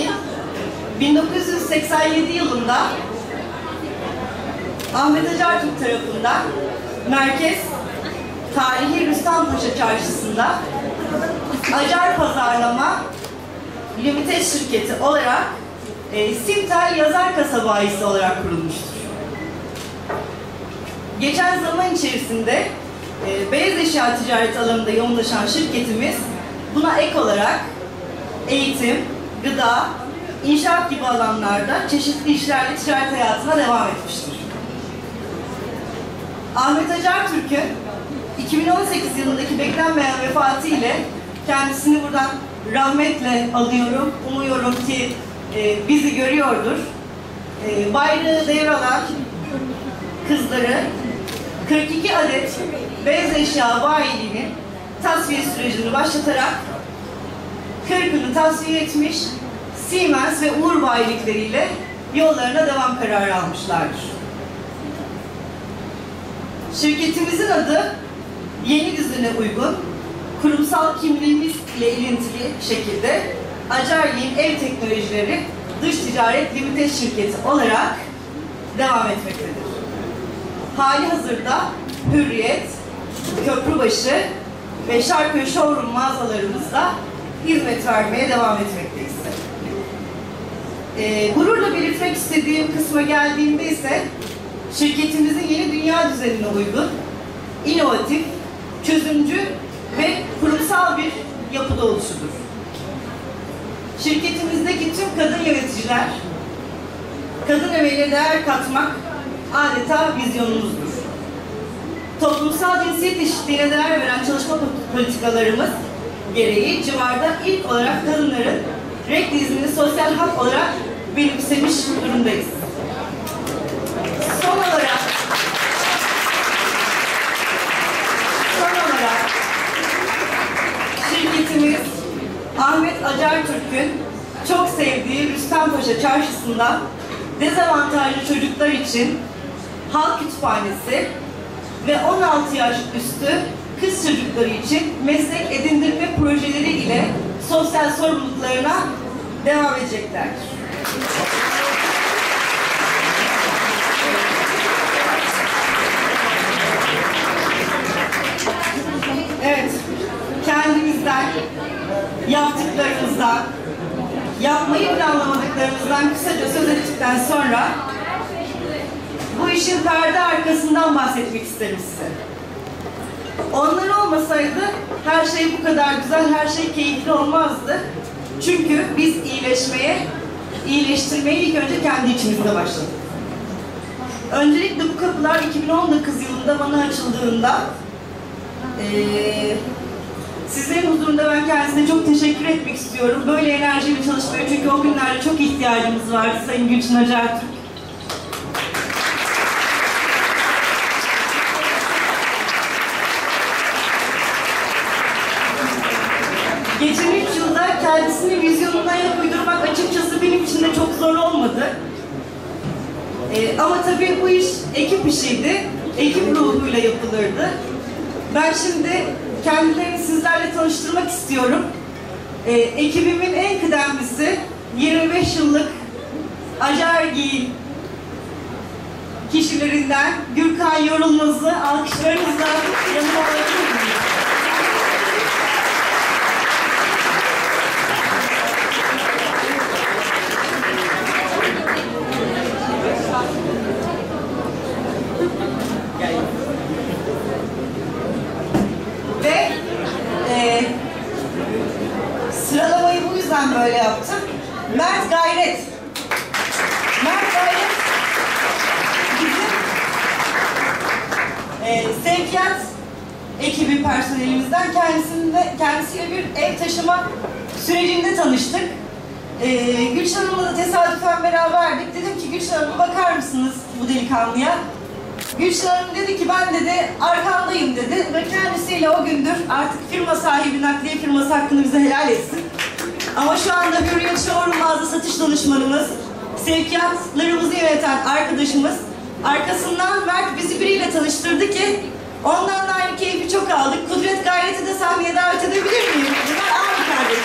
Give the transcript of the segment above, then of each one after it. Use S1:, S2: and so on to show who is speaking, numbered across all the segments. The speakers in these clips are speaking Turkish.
S1: Acargi 1987 yılında Ahmet Acartürk tarafından Merkez Tarihi Rüstempaşa Çarşısı'nda Acar Pazarlama Limited şirketi olarak e, Simtel Yazar Kasabayisi olarak kurulmuştur. Geçen zaman içerisinde e, beyaz eşya ticareti alanında yoğunlaşan şirketimiz buna ek olarak eğitim, gıda, inşaat gibi alanlarda çeşitli işlerle ticaret hayatına devam etmiştir. Ahmet Acar Türk'ün 2018 yılındaki beklenmeyen vefatı ile kendisini buradan rahmetle alıyorum. Umuyorum ki e, bizi görüyordur. E, bayrağı devralan kızları 42 adet beyaz eşya bayiliğinin tasfiye sürecini başlatarak 40'ını tasfiye etmiş, Siemens ve Uğur bayilikleriyle yollarına devam kararı almışlardır. Şirketimizin adı yeni düzene uygun, kurumsal kimliğimiz ile ilintili şekilde Acargin Ev Teknolojileri Dış Ticaret Limited şirketi olarak devam etmektedir. Hali hazırda Hürriyet, Köprübaşı ve Şarköy Showroom mağazalarımızda hizmet vermeye devam etmekteyiz. Ee, gururla belirtmek istediğim kısma geldiğimde ise şirketimizin yeni dünya düzenine uygun, inovatif, çözümcü ve kurumsal bir yapıda oluşudur. Şirketimizdeki tüm kadın yöneticiler, kadın emeğine değer katmak adeta vizyonumuzdur. Toplumsal cinsiyet eşitliğine değer veren çalışma politikalarımız gereği civarda ilk olarak kadınların renk dizimini sosyal hak olarak benimsemiş durumdayız. Son olarak son olarak şirketimiz Ahmet Acar Türk'ün çok sevdiği Rüstempaşa Çarşısı'nda dezavantajlı çocuklar için halk kütüphanesi ve 16 yaş üstü kız çocukları için meslek edindirme projeleri ile sosyal sorumluluklarına devam edeceklerdir. Evet, kendimizden, yaptıklarımızdan, yapmayı planlamadıklarımızdan kısaca söz ettikten sonra bu işin perde arkasından bahsetmek isterim size. Onlar olmasaydı her şey bu kadar güzel, her şey keyifli olmazdı. Çünkü biz iyileşmeye, iyileştirmeye ilk önce kendi içimizde başladık. Öncelikle bu kapılar 2019 yılında bana açıldığında eee sizlerin huzurunda ben kendisine çok teşekkür etmek istiyorum. Böyle enerjiyle çalışmaya çünkü o günlerde çok ihtiyacımız vardı Sayın Gülçin Acar Türk. Geçen üç yılda kendisini vizyonuna ayak uydurmak açıkçası benim için de çok zor olmadı. Ee, ama tabii bu iş ekip işiydi. Ekip ruhuyla yapılırdı. Ben şimdi kendilerini sizlerle tanıştırmak istiyorum. Ee, ekibimin en kıdemlisi 25 yıllık Acargi kişilerinden Gürkan Yorulmaz'ı alkışlarınızla yanıma alabilir miyim? Ve e, sıralamayı bu yüzden böyle yaptım. Mert Gayret. Mert Gayret bizim e, sevkiyat ekibi personelimizden kendisinde, kendisiyle bir ev taşıma sürecinde tanıştık. E, Gülşen Hanım'la da tesadüfen beraberdik. Dedim ki Gülşen Hanım bakar mısınız bu delikanlıya? Gülşen Hanım dedi ki ben dedi arkandayım dedi ve kendisiyle o gündür artık firma sahibi nakliye firması hakkını bize helal etsin. Ama şu anda Hürriyet Showroom mağaza satış danışmanımız, sevkiyatlarımızı yöneten arkadaşımız arkasından Mert bizi biriyle tanıştırdı ki ondan da çok aldık. Kudret Gayret'i de sahneye davet edebilir miyim? Bunlar aynı kardeşim.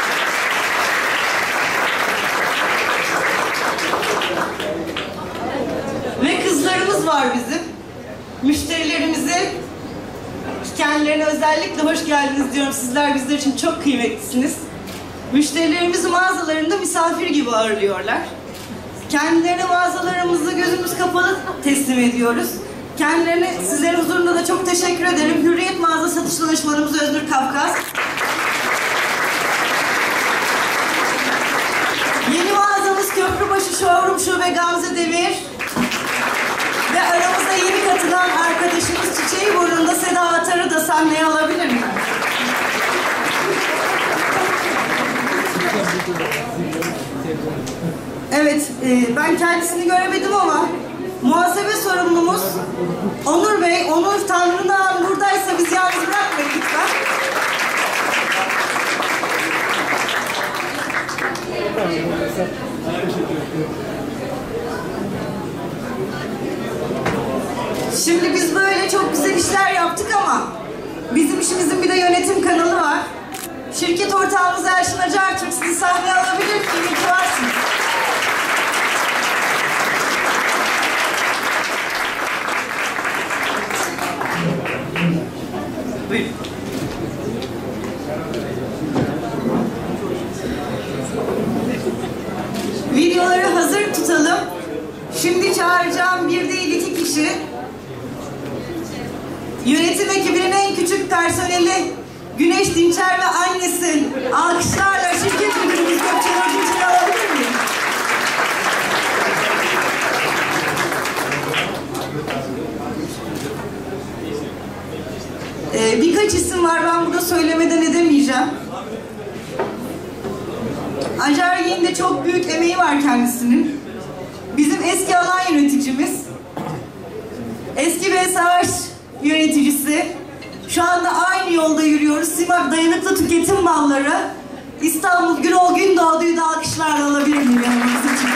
S1: Ve kızlarımız var bizim. Müşterilerimizi kendilerine özellikle hoş geldiniz diyorum. Sizler bizler için çok kıymetlisiniz. Müşterilerimizi mağazalarında misafir gibi ağırlıyorlar. Kendilerine mağazalarımızı gözümüz kapalı teslim ediyoruz. Kendilerine sizlerin huzurunda da çok teşekkür ederim. Hürriyet mağaza satış danışmanımız Özgür Kafkas. Yeni mağazamız Köprübaşı Showroom Şube Gamze Demir. Ve aramıza yeni katılan arkadaşımız Çiçeği Burnu'nda Seda Atar'ı da sahneye alabilir miyim? Evet, e, ben kendisini göremedim ama muhasebe sorumlumuz Onur Bey, Onur Tanrı'ndan buradaysa bizi yalnız bırakmayın lütfen. Şimdi biz böyle çok güzel işler yaptık ama bizim işimizin bir de yönetim kanalı var. Şirket ortağımız Erşin Acar Türk sizi sahneye alabilir miyim? İyi ki varsınız. Kişi. Yönetim ekibinin en küçük personeli Güneş Dinçer ve annesi alkışlarla şirket müdürümüz Gökçe Nurgülçen'i alabilir miyim? Ee, birkaç isim var ben burada söylemeden edemeyeceğim. Acar Yiğit'in de çok büyük emeği var kendisinin. Bizim eski alan yöneticimiz. Bir savaş yöneticisi. Şu anda aynı yolda yürüyoruz. Simak Dayanıklı Tüketim Malları. İstanbul Gürol Gündoğdu'yu da alkışlarla alabilir miyim yanımızda için?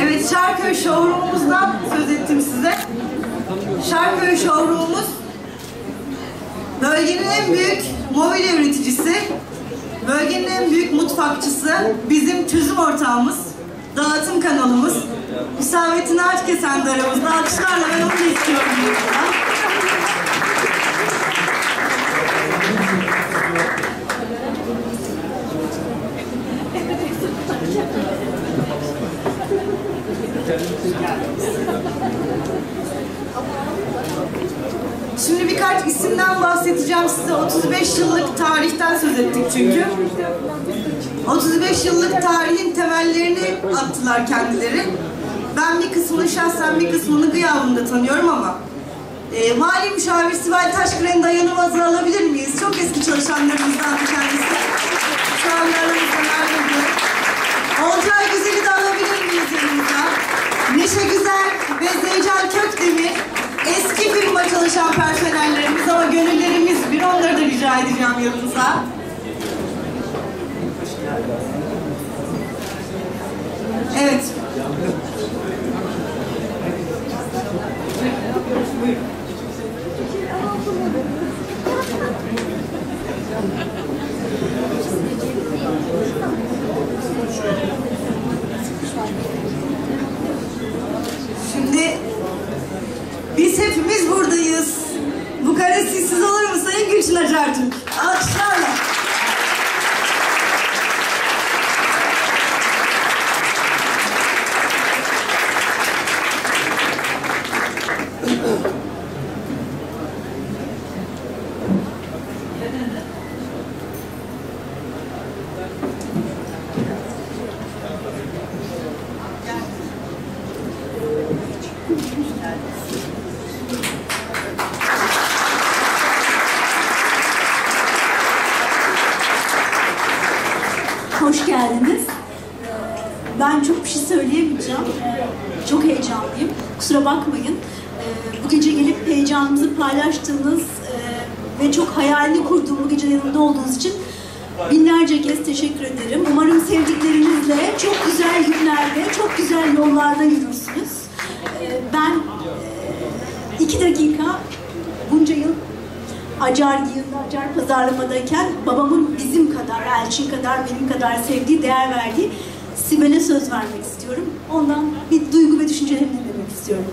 S1: Evet, Şarköy Showroom'umuzdan söz ettim size. Şarköy Showroom'umuz bölgenin en büyük mobilya üreticisi, bölgenin en büyük mutfakçısı, bizim çözüm ortağımız, dağıtım kanalımız. Hüsamettin Ağaçkesen de aramızda. Alkışlarla ben onu da istiyorum. Şimdi birkaç isimden bahsedeceğim size. 35 yıllık tarihten söz ettik çünkü. 35 yıllık tarihin temellerini attılar kendileri. Ben bir kısmını şahsen bir kısmını gıyabında tanıyorum ama e, Mali Müşavir Sibel Taşkıren'i dayanılmazı alabilir miyiz? Çok eski çalışanlarımızdan tanesi. Şu anda aramızda ayrıldı. Olcay Güzel'i de alabilir miyiz yanımıza? Neşe Güzel ve Zeycan Kökdemir eski firma çalışan personellerimiz ama gönüllerimiz bir onları da rica edeceğim yanımıza. Evet. Şimdi biz hepimiz buradayız. Bu kare sizsiz olur mu Acartürk? Alkışlarla.
S2: Ben çok bir şey söyleyemeyeceğim. Çok heyecanlıyım. Kusura bakmayın. Ee, Bu gece gelip heyecanımızı paylaştığınız e, ve çok hayalini kurduğum bu gece yanımda olduğunuz için binlerce kez teşekkür ederim. Umarım sevdiklerinizle çok güzel günlerde, çok güzel yollarda yürürsünüz. Ee, Ben e, iki dakika bunca yıl Acar giyimde, Acar pazarlamadayken babamın bizim kadar, Elçin kadar, benim kadar sevdiği, değer verdiği Sibel'e söz vermek istiyorum. Ondan bir duygu ve düşüncelerimi dinlemek istiyorum.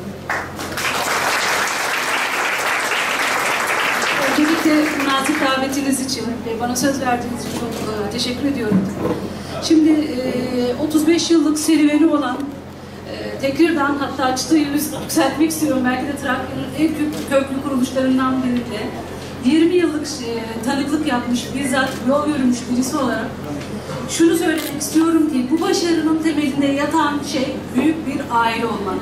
S3: Öncelikle nazik davetiniz için ve bana söz verdiğiniz için çok e, teşekkür ediyorum. Şimdi e, 35 yıllık serüveni olan e, Tekirdağ'ın hatta çıtayı yükseltmek istiyorum. Belki de Trakya'nın en köklü, köklü kuruluşlarından birinde 20 yıllık e, tanıklık yapmış, bizzat yol yürümüş birisi olarak şunu söylemek istiyorum ki bu başarının temelinde yatan şey büyük bir aile olmak.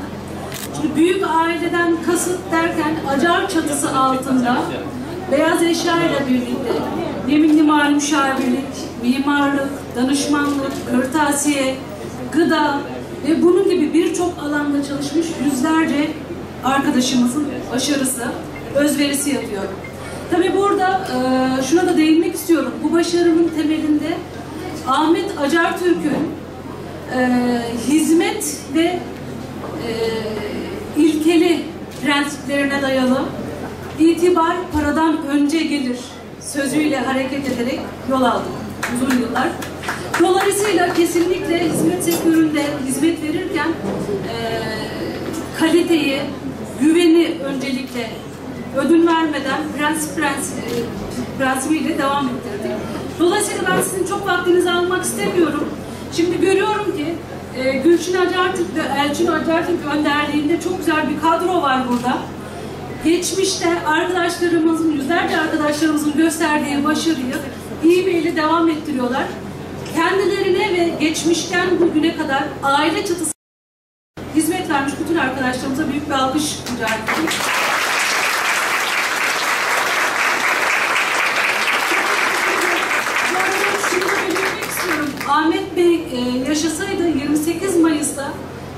S3: Şimdi büyük aileden kasıt derken acar çatısı altında beyaz eşya ile birlikte yeminli mali müşavirlik, mimarlık, danışmanlık, kırtasiye, gıda ve bunun gibi birçok alanda çalışmış yüzlerce arkadaşımızın başarısı, özverisi yatıyor. Tabii burada e, şuna da değinmek istiyorum. Bu başarının temelinde Ahmet Acar Türk'ün e, hizmet ve e, ilkeli prensiplerine dayalı itibar paradan önce gelir sözüyle hareket ederek yol aldık uzun yıllar. Dolayısıyla kesinlikle hizmet sektöründe hizmet verirken e, kaliteyi, güveni öncelikle ödün vermeden prensip prensip e, prensibiyle devam ettirdik. Dolayısıyla ben sizin çok vaktinizi almak istemiyorum. Şimdi görüyorum ki e, Gülçin Acartürk ve Elçin Acartürk önderliğinde çok güzel bir kadro var burada. Geçmişte arkadaşlarımızın, yüzlerce arkadaşlarımızın gösterdiği başarıyı iyi devam ettiriyorlar. Kendilerine ve geçmişten bugüne kadar aile çatısı hizmet vermiş bütün arkadaşlarımıza büyük bir alkış rica ediyorum. Bu arada şunu da belirtmek istiyorum. Ahmet Bey e, yaşasaydı 28 Mayıs'ta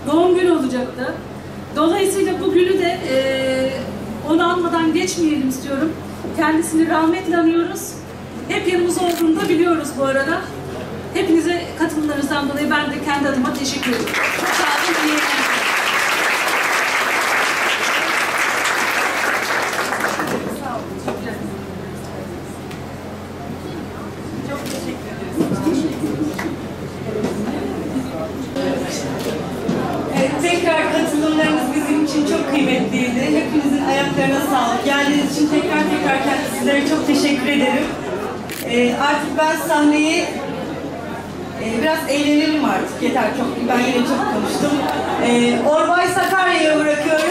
S3: doğum günü olacaktı. Dolayısıyla bugünü de e, onu anmadan geçmeyelim istiyorum. Kendisini rahmetle anıyoruz. Hep yanımızda olduğunu da biliyoruz bu arada. Hepinize katılımlarınızdan dolayı ben de kendi adıma teşekkür ederim. Çok sağ olun. iyi eğlenceler.
S1: Tekrar katılımlarınız bizim için çok kıymetliydi. Hepinizin ayaklarına sağlık. Geldiğiniz için tekrar tekrar sizlere çok teşekkür ederim. Ee, artık ben sahneyi e, biraz eğlenelim artık. Yeter çok. Ben yine çok konuştum. Ee, Orbay Sakarya'ya bırakıyorum.